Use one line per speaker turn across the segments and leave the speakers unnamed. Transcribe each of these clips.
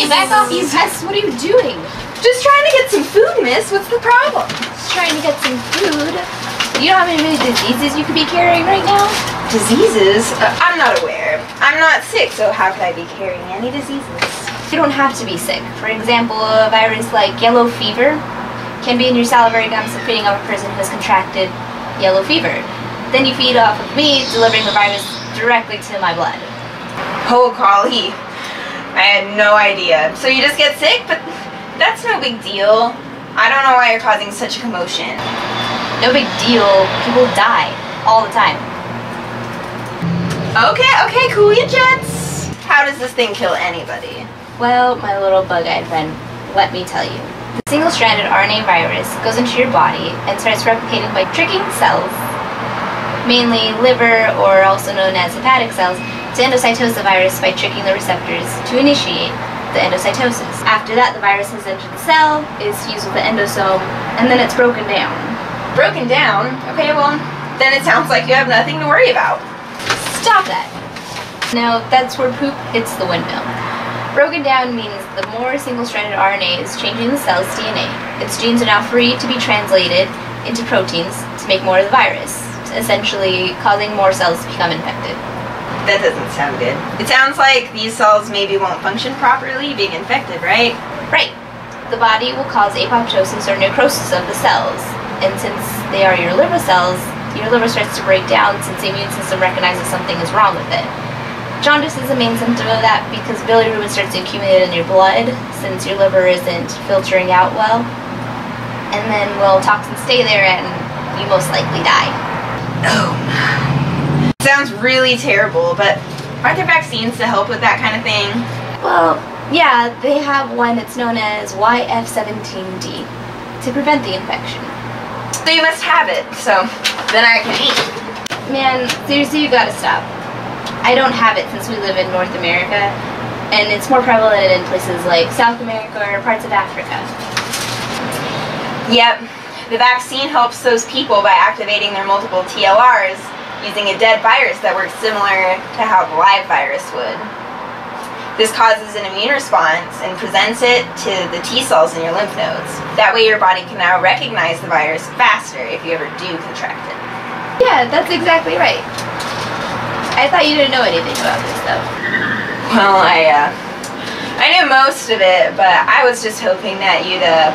Hey, back off, you pests. What are you doing?
Just trying to get some food, miss. What's the problem?
Just trying to get some food. You don't have any diseases you could be carrying right now?
Diseases? Uh, I'm not aware. I'm not sick, so how could I be carrying any diseases?
You don't have to be sick. For example, a virus like yellow fever can be in your salivary gums feeding off a person who has contracted yellow fever. Then you feed off of me, delivering the virus directly to my blood.
Oh, golly. I had no idea. So you just get sick? But that's no big deal. I don't know why you're causing such a commotion.
No big deal. People die all the time.
Okay, okay, cool your jets. How does this thing kill anybody?
Well, my little bug-eyed friend, let me tell you. The single-stranded RNA virus goes into your body and starts replicating by tricking cells, mainly liver or also known as hepatic cells, to endocytose the virus by tricking the receptors to initiate the endocytosis. After that, the virus has entered the cell, is fused with the endosome, and then it's broken down.
Broken down? Okay, well, then it sounds like you have nothing to worry about.
Stop that! Now, that's where poop hits the windmill. Broken down means the more single-stranded RNA is changing the cell's DNA. Its genes are now free to be translated into proteins to make more of the virus, essentially causing more cells to become infected.
That doesn't sound good. It sounds like these cells maybe won't function properly being infected, right?
Right. The body will cause apoptosis or necrosis of the cells, and since they are your liver cells, your liver starts to break down since the immune system recognizes something is wrong with it. Jaundice is the main symptom of that because bilirubin starts to accumulate in your blood since your liver isn't filtering out well. And then, well, toxins stay there and you most likely die.
Oh. Sounds really terrible, but aren't there vaccines to help with that kind of thing?
Well, yeah, they have one that's known as YF17D to prevent the infection.
So you must have it, so then I can eat.
Man, seriously, you gotta stop. I don't have it since we live in North America, and it's more prevalent in places like South America or parts of Africa.
Yep, the vaccine helps those people by activating their multiple TLRs using a dead virus that works similar to how the live virus would. This causes an immune response and presents it to the T cells in your lymph nodes. That way your body can now recognize the virus faster if you ever do contract it.
Yeah, that's exactly right. I thought you didn't know anything about this though.
Well, I, uh, I knew most of it, but I was just hoping that you'd, uh,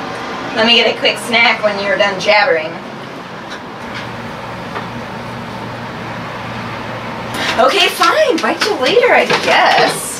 let me get a quick snack when you were done jabbering. Okay, fine. Bite you later, I guess.